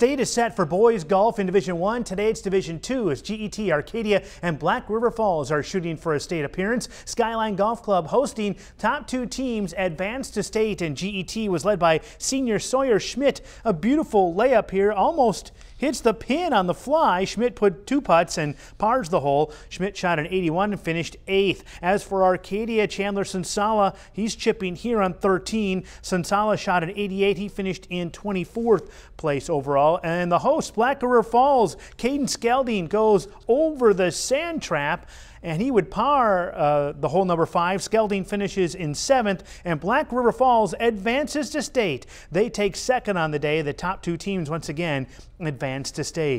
State is set for boys golf in Division 1. Today it's Division 2 as GET, Arcadia, and Black River Falls are shooting for a state appearance. Skyline Golf Club hosting top two teams advanced to state and GET was led by senior Sawyer Schmidt. A beautiful layup here, almost hits the pin on the fly. Schmidt put two putts and pars the hole. Schmidt shot an 81 and finished eighth. As for Arcadia, Chandler Sensala, he's chipping here on 13. Sensala shot an 88. He finished in 24th place overall. And the host, Black River Falls, Caden Skelding goes over the sand trap and he would par uh, the hole number five. Skelding finishes in seventh, and Black River Falls advances to state. They take second on the day. The top two teams once again advance to state.